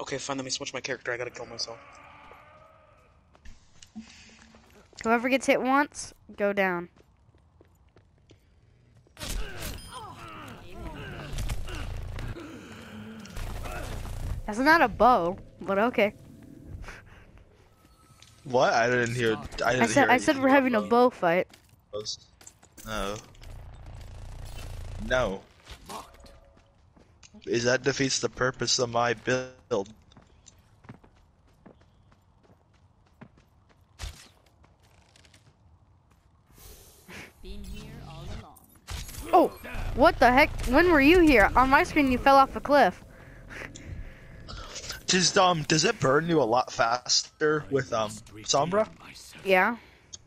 Okay, fine. Let me switch my character. I gotta kill myself. Whoever gets hit once, go down. That's not a bow, but okay. What? I didn't hear. I didn't I said hear I said we're having a bow fight. No. No. Is that defeats the purpose of my build? Been here all along. Oh, what the heck? When were you here? On my screen, you fell off a cliff. Just um, does it burn you a lot faster with um Sombra? Yeah.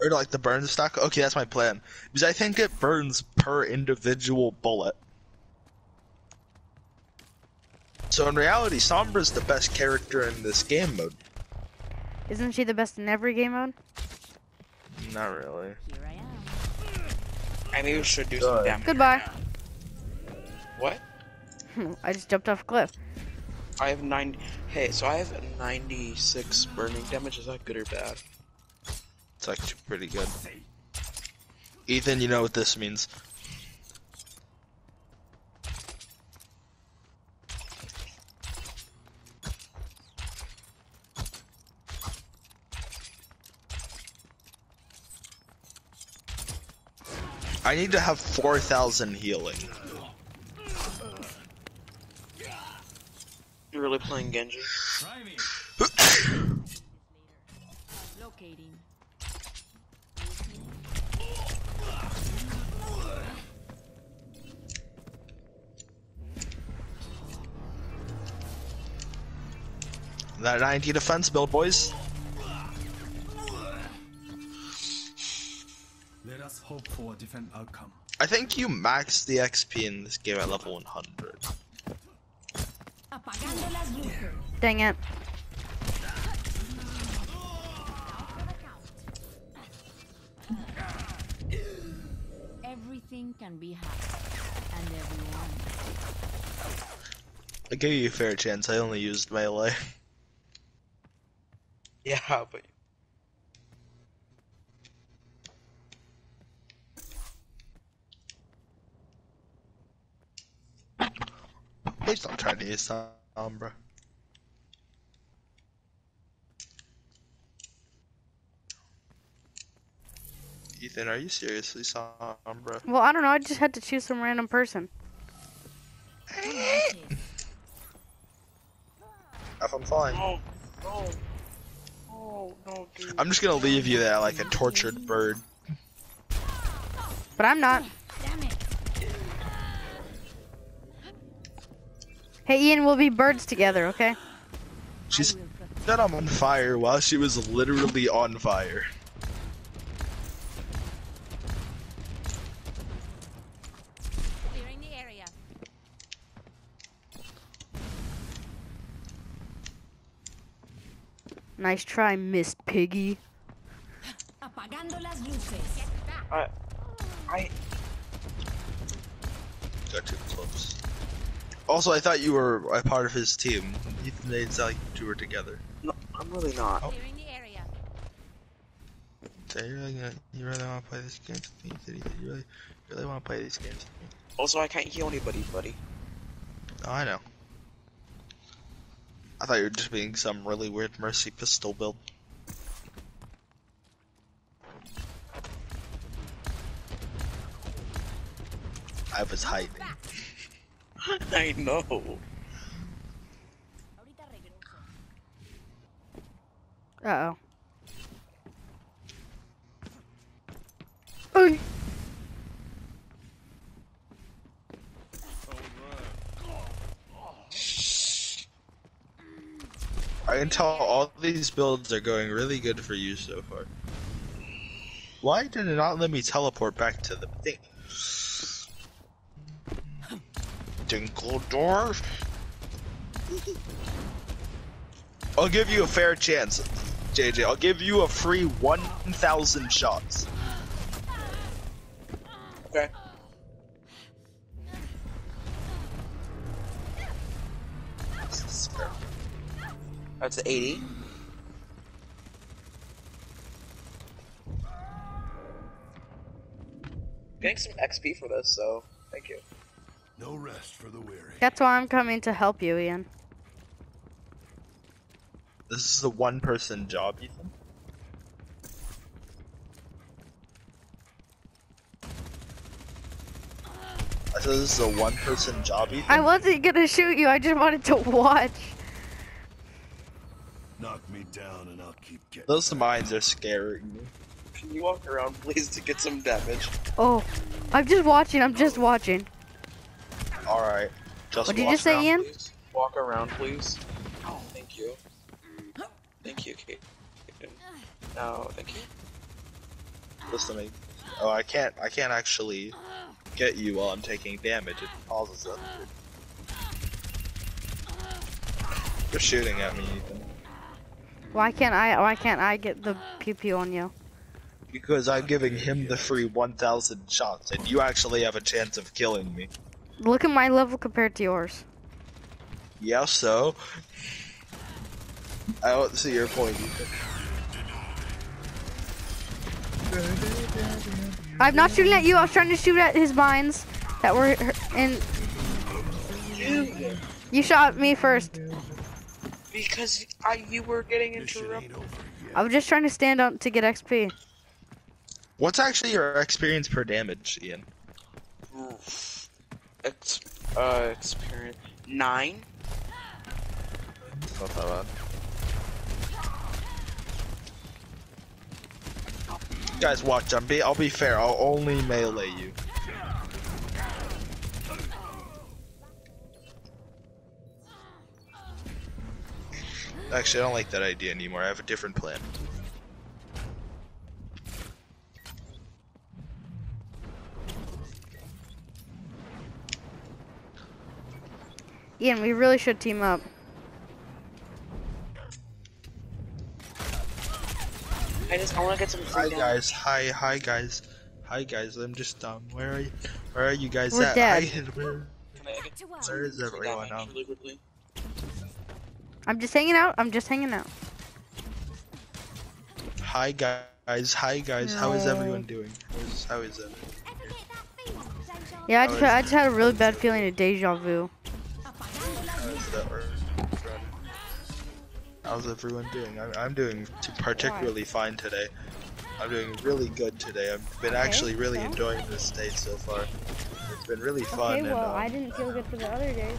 Or like the burn stack? Okay, that's my plan. Because I think it burns per individual bullet. So in reality, Sombra's the best character in this game mode. Isn't she the best in every game mode? Not really. Here I am. I maybe should do some damage. Goodbye. What? I just jumped off a cliff. I have 90. Hey, so I have 96 burning damage. Is that good or bad? It's actually pretty good. Ethan, you know what this means. I need to have 4,000 healing. You're really playing Genji? Locating. That 90 defense build, boys. Different outcome. I think you max the XP in this game at level 100. Apagando las luces. Dang it. Everything can be hacked. And everyone. I gave you a fair chance, I only used melee. Yeah, but Please don't try to use Sombra. Ethan, are you seriously Sombra? Well, I don't know. I just had to choose some random person. If I'm fine. no, no, no, no, dude. I'm just gonna leave you there like a tortured bird. But I'm not. Hey, Ian, we'll be birds together, okay? She's set I'm on fire while she was literally on fire. Clearing the area. Nice try, Miss Piggy. Apagando las luces. I, I, Got too close. Also, I thought you were a part of his team. Ethan made it sound like you two were together. no, I'm really not. Clearing the. So you really, gonna, you really want to play this game with me? Ethan? Ethan, You really, you really want to play these games with me? Also, I can't heal anybody, buddy. Oh, I know. I thought you were just being some really weird mercy pistol build. I was hiding. I know. Uh oh. Oy. I can tell all these builds are going really good for you so far. Why did it not let me teleport back to the thing? Dinkledorf? I'll give you a fair chance, JJ. I'll give you a free 1,000 shots. Okay. That's 80. Getting some XP for this, so thank you. No rest for the weary. That's why I'm coming to help you, Ian. This is a one person job, Ethan. I said this is a one person job, Ethan. I wasn't gonna shoot you. I just wanted to watch. Knock me down and I'll keep getting. Those mines are scaring me. Can you walk around, please, to get some damage? Oh, I'm just watching. I'm just watching. Alright. Just What did you walk just say. Ian? Please walk around, please. Oh, Thank you. Thank you, Kate. No, thank you. Listen to me. Oh, I can't. I can't actually get you while I'm taking damage. It pauses it. You're shooting at me, Ethan. Why can't I? Why can't I get the pew pew on you? Because I'm giving him the free 1,000 shots, and you actually have a chance of killing me. Look at my level compared to yours. Yeah, so. I don't see your point, Ethan. I'm not shooting at you. I was trying to shoot at his mines that were in. You shot me first. Because I, you were getting Mission interrupted. ain't. I was just trying to stand up to get XP. What's actually your experience per damage, Ian? Oof. Ex uh, experience nine. Not that bad. Guys, watch. I'm be. I'll be fair. I'll only melee you. Actually, I don't like that idea anymore. I have a different plan. Ian, we really should team up. I just I want to get some Hi free guys. Hi, hi guys. Hi guys. I'm just um. Where are you? Where are you guys We're at? dead. Hi, where, I get To work. where is free everyone? damage Um, really quickly? I'm just hanging out. I'm just hanging out. hi guys. Hi guys. How is everyone doing? How's, how is it? Ever get that feeling? Deja Yeah, I just, I just had a really bad feeling of deja vu. Apagando las How is that work? How's everyone doing? I'm, I'm doing particularly fine today. I'm doing really good today. I've been Okay, actually really so? enjoying this day so far. It's been really fun. Okay, and, well, um, I didn't feel good for the other days.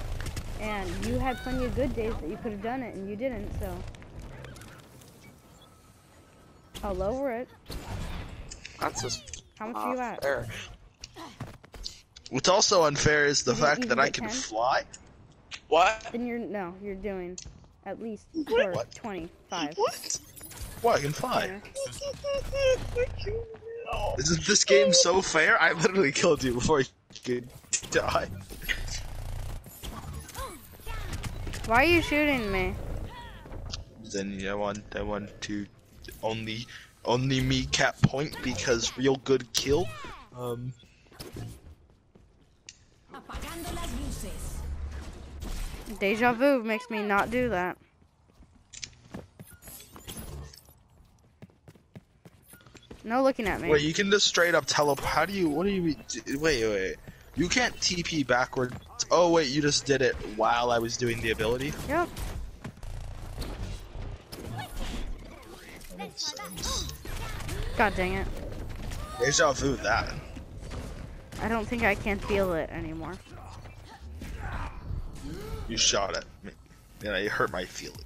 And you had plenty of good days that you could have done it, and you didn't, so. I'll lower it. That's just How much are you at? fair. What's also unfair is the You fact even that I can 10? fly. What? Then you're, no, you're doing at least or What? 25. What? Well, I can fly. Yeah. Isn't this game so fair? I literally killed you before you could die. Why are you shooting me? Then I want I want to only only me cap point because real good kill. Um Deja vu makes me not do that. No looking at me. wait, you can just straight up teleport. How do you? What do you? mean- Wait, wait. You can't TP backwards. Oh wait, you just did it while I was doing the ability. Yep. God dang it. Deja vu that. I don't think I can feel it anymore. You shot at me, and I hurt my feelings.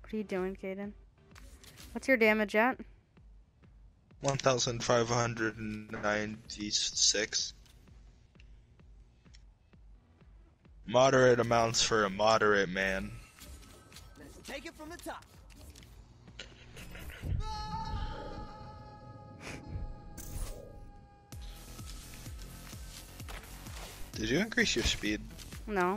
What are you doing, Kaden? What's your damage at? 1,596. Moderate amounts for a moderate man. Let's take it from the top. Did you increase your speed? No.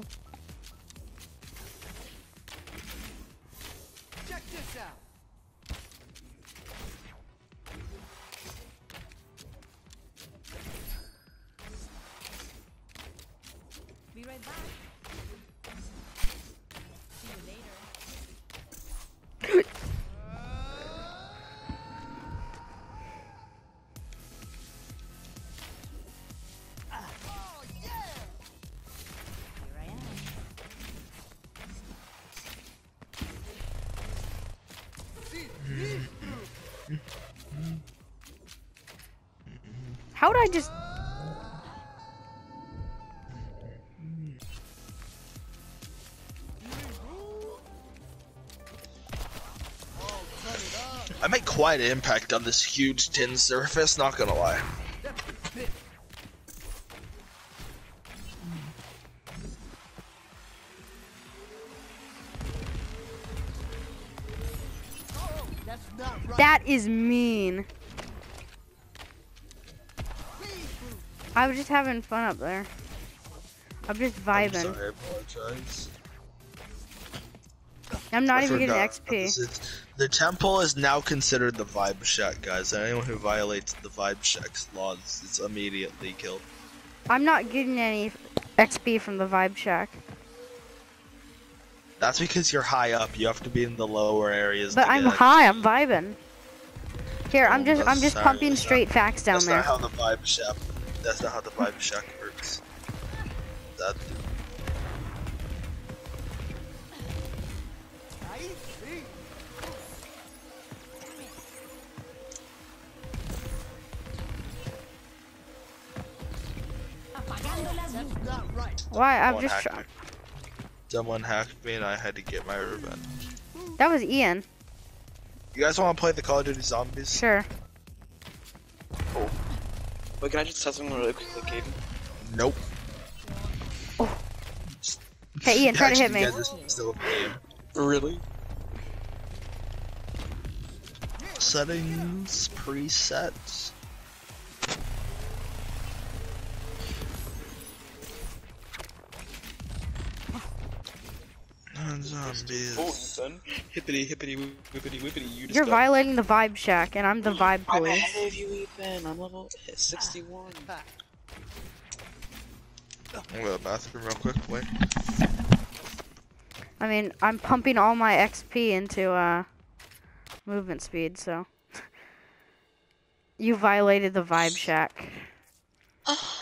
How would I just? I make quite an impact on this huge tin surface, not gonna lie. That's not right. That is mean. I was just having fun up there. I'm just I'm vibing. sorry, I apologize. I'm not I even getting. XP. Is- the temple is now considered the vibe shack, guys. Anyone who violates the vibe shack's laws is immediately killed. I'm not getting any XP from the Vibe Shack. That's because you're high up. You have to be in the lower areas. But I'm high, I'm vibing. Here, I'm Oh, just I'm just sorry, pumping straight not- facts down That's there. not how the vibe shack. That's not how the vibe shock works. That Ahí, sí. Apagando las luces. That's not. Why? I'm someone just hacked try- Someone hacked me, and I had to get my revenge. That was Ian. You guys want to play the Call of Duty Zombies? Sure. Wait, can I just test something really quickly, Caden? Nope. Oh. Hey Ian, try to hit me. this still. Really? Settings, presets. And zombies. Oh, Ethan. Hippity, hippity, whippity, whippity. You just You're got- violating the Vibe Shack, and I'm the Vibe I'm Police. ahead of you, Ethan. I'm level ah, 61. I'll go to the bathroom real quick. Wait. I mean, I'm pumping all my XP into uh movement speed, so you violated the Vibe Shack. Ah.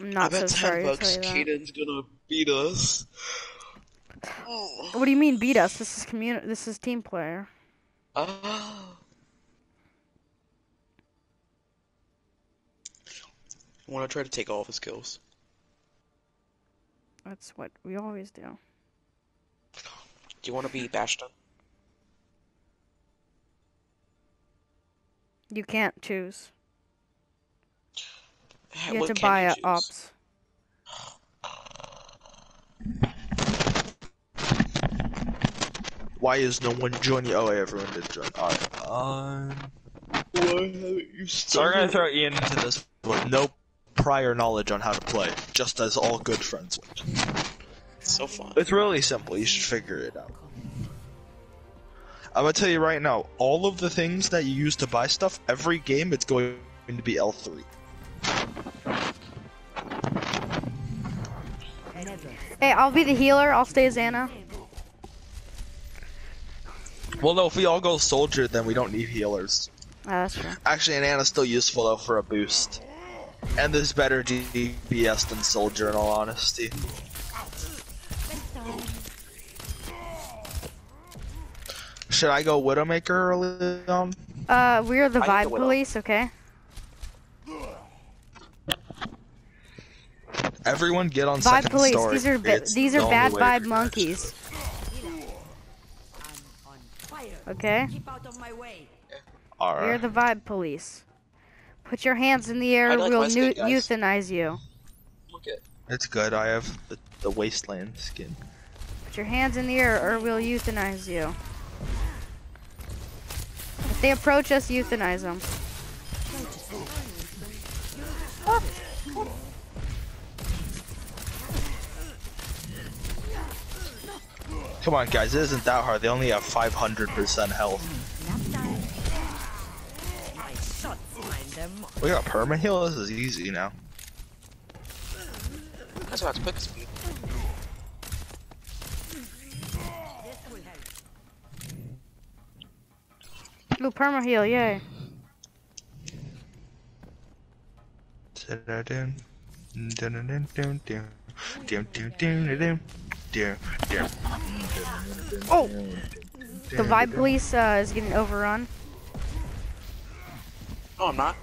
I'm I not so bet 10 sorry to bucks tell you that. Caden's gonna beat us. What do you mean beat us? This is community. This is team player. Ah. I want to try to take all of his kills. That's what we always do. Do you want to be Bastion? You can't choose. You have what to buy you choose? ops. Why is no one joining? Oh, wait, everyone did join. Alright. Um. Why haven't you So we're gonna throw Ian into this with no prior knowledge on how to play, just as all good friends would. So fun. It's really simple. You should figure it out. I'm gonna tell you right now, all of the things that you use to buy stuff, every game it's going to be L3. Hey, I'll be the healer. I'll stay as Ana. Well, no, if we all go soldier, then we don't need healers. Oh, that's true. Actually, an Ana's still useful though for a boost. And there's better DPS than soldier in all honesty. Should I go Widowmaker early on? Uh, we're the I Vibe. Police, okay? Everyone get on Vibe second Police. story. These are It's these are bad vibe monkeys. I'm on fire. Okay? Keep out of my way. We're the Vibe Police. Put your hands in the air. I like we'll skin, euthanize you. Look at. It's good. I have the, the wasteland skin. Put your hands in the air, or we'll euthanize you. If they approach us, euthanize them. Come on, guys. It isn't that hard. They only have 500% health. My shots find them. We got perma heal. This is easy now. also has quick speed. This will help. Ooh, perma heal, yay. Da-da-dum. Dun-dun-dun-dun-dun. Dum-dum-dum-dum-dum. Dum, dum. Oh! The Vibe Police uh, is getting overrun. No, I'm not.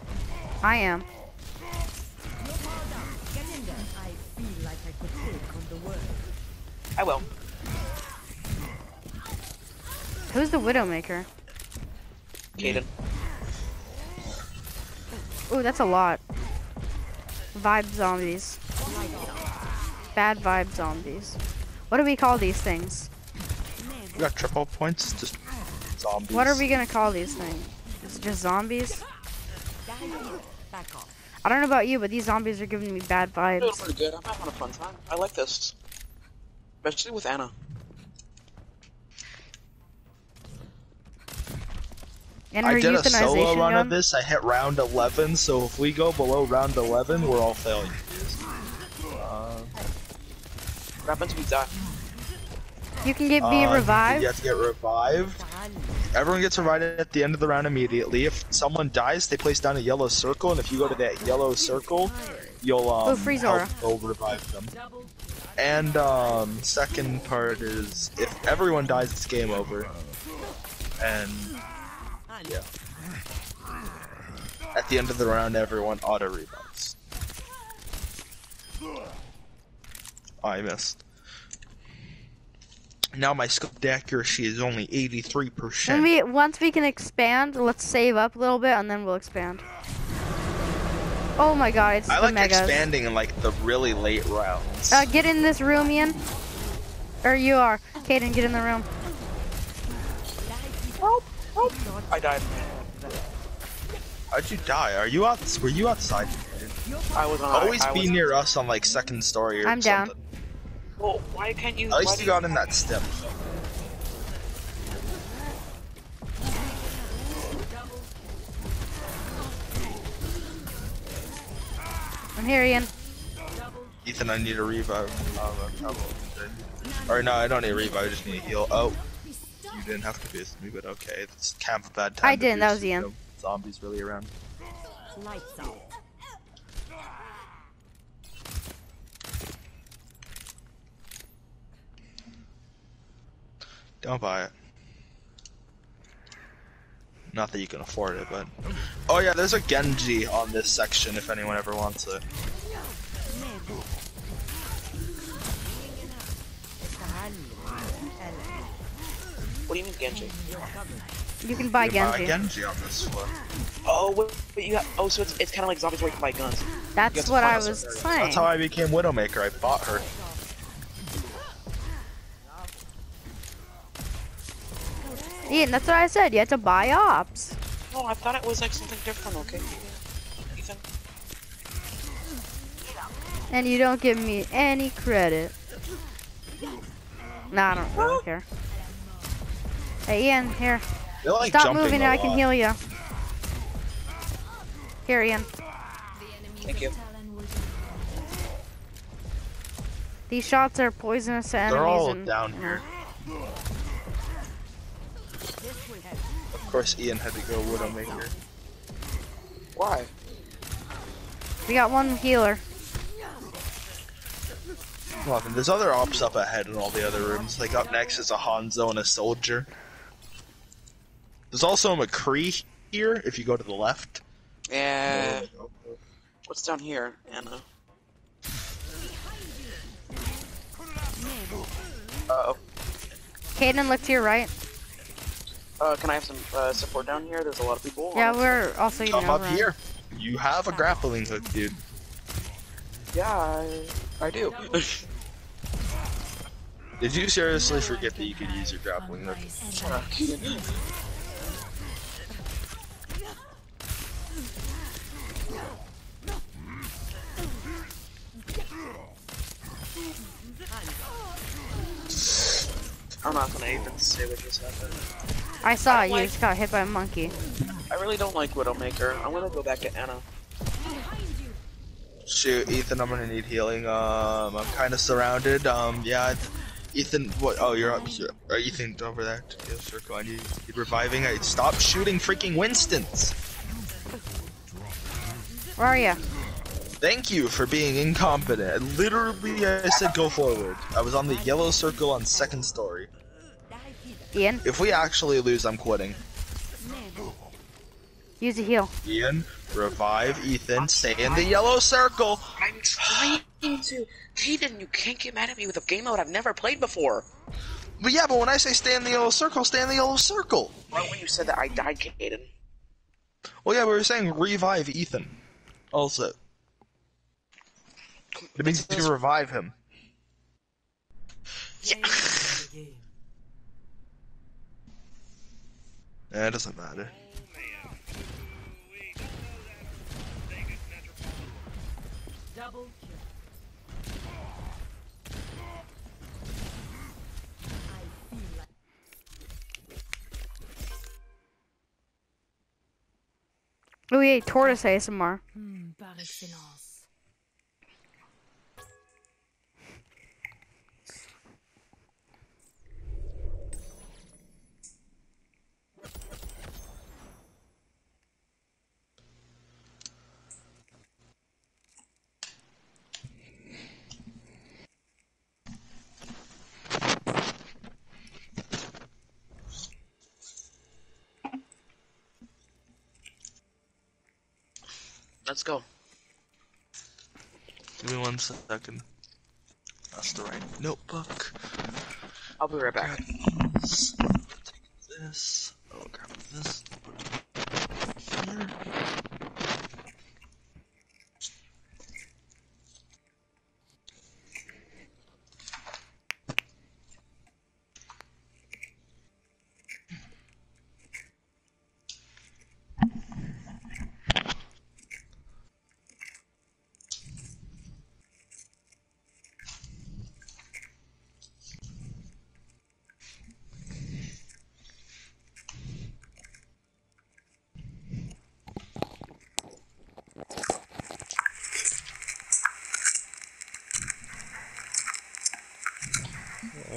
I am. Get in there. I feel like I could take on the world. I will. Who's the Widowmaker? Caden. Ooh, that's a lot. Vibe zombies. Bad vibe zombies. What do we call these things? We got triple points. Just zombies. What are we gonna call these things? Is it just zombies? Die here. I don't know about you, but these zombies are giving me bad Doing vibes. pretty good. I'm having a fun time. I like this. Especially with Ana. And I did a solo run gun. of this. I hit round 11, so if we go below round 11, we're all failures. What happens if we die? You can get uh, be You revived. have to get revived. Everyone gets revived at the end of the round immediately. If someone dies, they place down a yellow circle, and if you go to that yellow circle, you'll um, Oh, freeze help, aura. they'll revive them. And um, second part is if everyone dies, it's game over. And yeah, at the end of the round, everyone auto revives. Oh, I missed. Now my scoped accuracy is only 83%. When we once we can expand, let's save up a little bit and then we'll expand. Oh my god, it's I the like megas. expanding in like the really late rounds. Uh, get in this room, Ian. Or you are. Kaden, get in the room. I died. How'd you die? Are you out? Were you outside? I was on. Always I be was, near us on like second story or I'm down. Something. Well, why can't you? At why least you got in that stem. I'm here, Ian. Ethan, I need a revive. Um, I'm probably dead. or no, I don't need a revive. I just need a heal. Oh, you didn't have to boost me, but okay. It's kind of a bad time. I didn't, that was you, Ian. Zombies really around. Lights out. Don't buy it. Not that you can afford it, but. Oh yeah, there's a Genji on this section if anyone ever wants it. What do you mean Genji? You can buy You can buy Genji. Genji on this floor. Oh, wait, wait, you got. Oh, so it's, it's kind of like zombies where you can buy guns. That's what I was saying. That's how I became Widowmaker. I bought her. Ian, that's what I said. You had to buy ops. No, I thought it was like something different. Okay, Ethan. And you don't give me any credit. Nah, I don't, I don't care. Hey, Ian, here. Like Stop moving and I can lot. heal you. Here, Ian. Thank you. These shots are poisonous to enemies. They're all and, down here. know. Of course, Ian had to go Widowmaker. Why? We got one healer. Well, then there's other ops up ahead in all the other rooms. Like up next is a Hanzo and a soldier. There's also a McCree here if you go to the left. Yeah. What's down here, Ana? Uh oh. Caden, look to your right. Uh, can I have some uh, support down here? There's a lot of people. Yeah, we're also eating Come up overrun. here. You have a grappling hook, dude. Yeah, I, I do. Did you seriously forget that you could use your grappling hook? I'm not gonna even say what just happened. I saw I you like- just got hit by a monkey. I really don't like Widowmaker. I'm gonna go back to Ana. Shoot, Ethan, I'm gonna need healing. Um, I'm kind of surrounded. Um, yeah, it's- Ethan, what? Oh, you're up. You're, uh, Ethan, over there. Yeah, circle. I You, need reviving. I stop shooting freaking Winston's. Where are you? Thank you for being incompetent. Literally, I said go forward. I was on the yellow circle on second story. Ian, If we actually lose, I'm quitting. use a heal. Ian, revive Ethan. Stay in the yellow circle. I'm trying to. Kaden, you can't get mad at me with a game mode I've never played before. But yeah, but when I say stay in the yellow circle, stay in the yellow circle. Right when you said that, I died, Kaden. Well, yeah, we were saying revive Ethan. Also, it means you revive him. Yeah. Yeah, it doesn't matter. Double kill. I feel like Oh, yeah, tortoise ASMR. hmm, par excellence. Let's go. Give me one second. That's the right notebook. I'll be right back. This. This. Oh, grab this.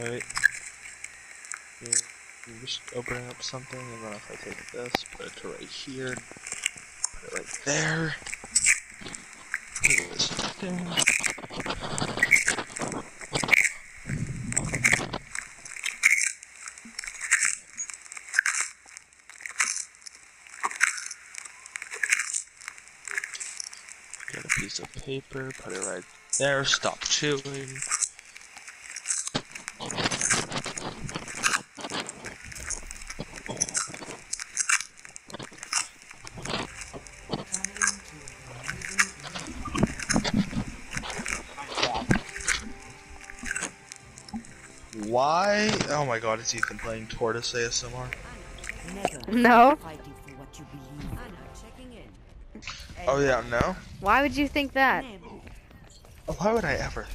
Alright. You're just opening up something, and then if I take this, put it to right here, put it right there. This there. Get a piece of paper, put it right there, stop chewing. Why? Oh my god, is Ethan playing Tortoise ASMR? No. fighting for what you believe. Ana checking in. Oh yeah, no? Why would you think that? Oh, Why would I ever?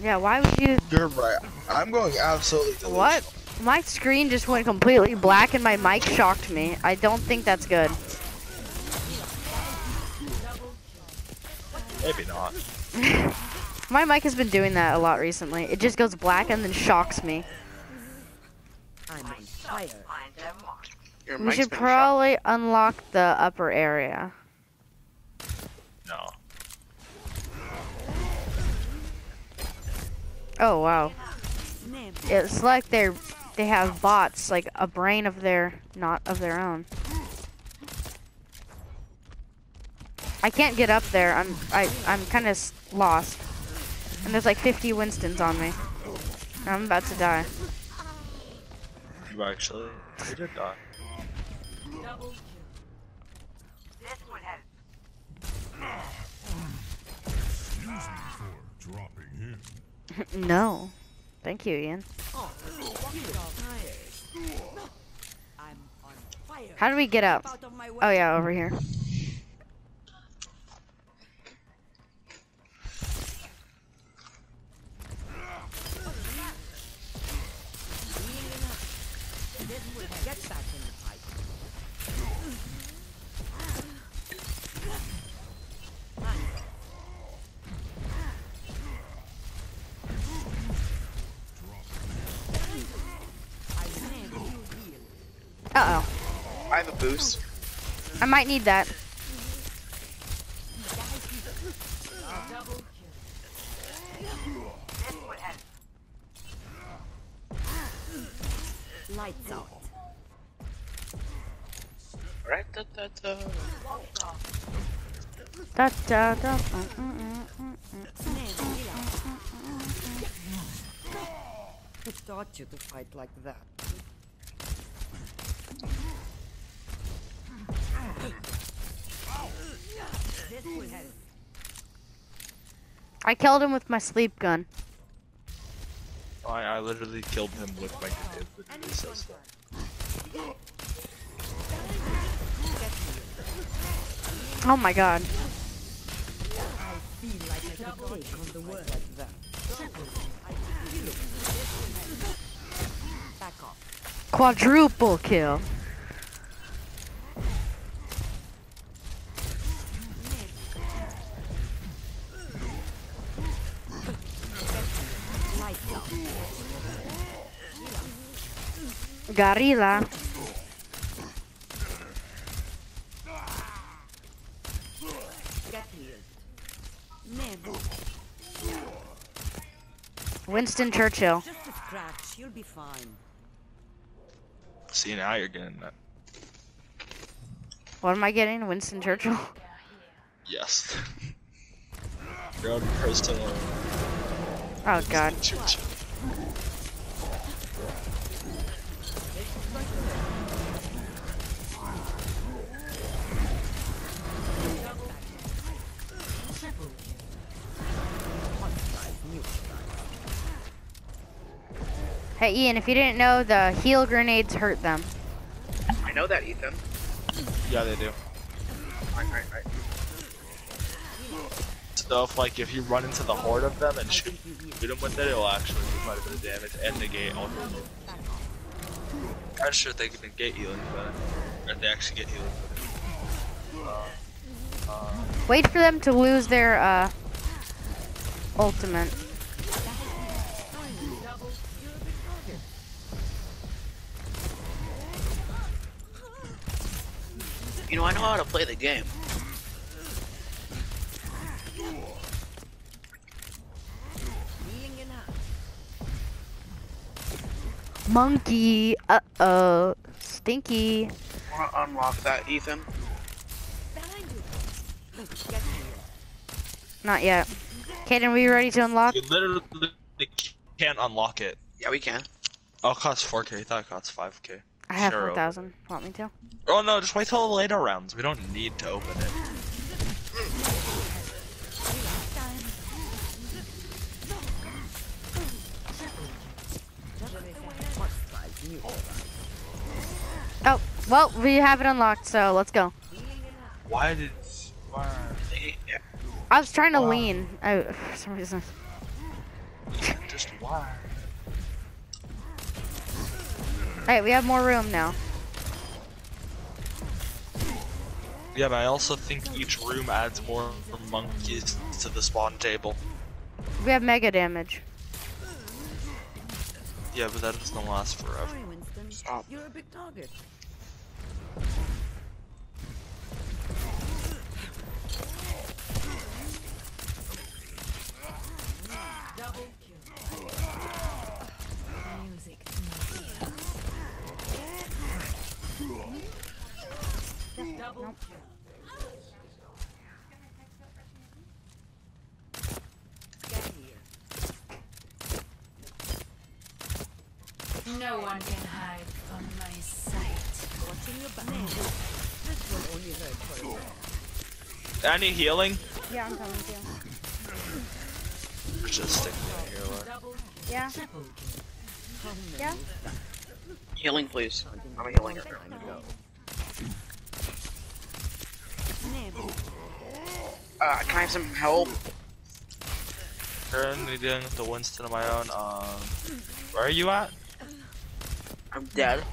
Yeah, why would you? You're right. I'm going absolutely delusional. What? My screen just went completely black and my mic shocked me. I don't think that's good. Maybe not. My mic has been doing that a lot recently. It just goes black and then shocks me. I'm on fire. We should been probably unlock the upper area. No. Oh wow. It's like they're they have bots, like a brain of their not of their own. I can't get up there. I'm I I'm kind of lost. And there's like 50 Winstons on me. I'm about to die. You actually, you did die. Double kill. Dropping in. no. Thank you, Ian. I'm on fire. How do we get up? Out of my way. Oh yeah, over here. Uh oh. I have a boost. I might need that. Lights out. Right, da, da, da. Da, da, da. Who taught you to fight like that? This will help. I killed him with my sleep gun. Oh, I, I literally killed him with my it literally says that. Oh my god. Feel like Gorilla. Get healed. Never. Winston Churchill. Just a scratch. You'll be fine. See now you're getting that. What am I getting? Winston Churchill? Yes. Your own personal. Oh god. Hey Ian, if you didn't know, the heal grenades hurt them. I know that, Ethan. Yeah, they do. Right, right, right. So if like if you run into the horde of them and shoot, shoot them with it, it'll actually do quite a bit of damage and negate all of them. I'm not sure if they can negate healing, but or if they actually get healing. Wait for them to lose their uh ultimate. You know, I know how to play the game. Monkey. Uh oh. Stinky. Wanna unlock that, Ethan? Behind you. Get healed. Not yet. Kaden, we ready to unlock? You literally can't unlock it. Yeah, we can. Oh, it costs 4k. I thought it costs 5k. I have Sure, 4,000. Want me to? Oh no, just wait till the later rounds. We don't need to open it. Oh, well, we have it unlocked, so let's go. Why did? Why? I was trying to Wow. lean. I, for some reason. Just why? Alright, we have more room now. Yeah, but I also think each room adds more monkeys to the spawn table. We have mega damage. Yeah, but that doesn't last forever. Sorry, Winston. Stop. You're a big target. Get. No one can hide from my sight. Watching your back. This one only hurt for a. Any healing? Yeah, I'm coming to you. Just stick me here. Laura. Yeah? Yeah? Healing, please. I'm a healing her. Time ago. Never. Uh, can I have some help? Currently dealing with the Winston of my own. Um, where are you at? I'm dead.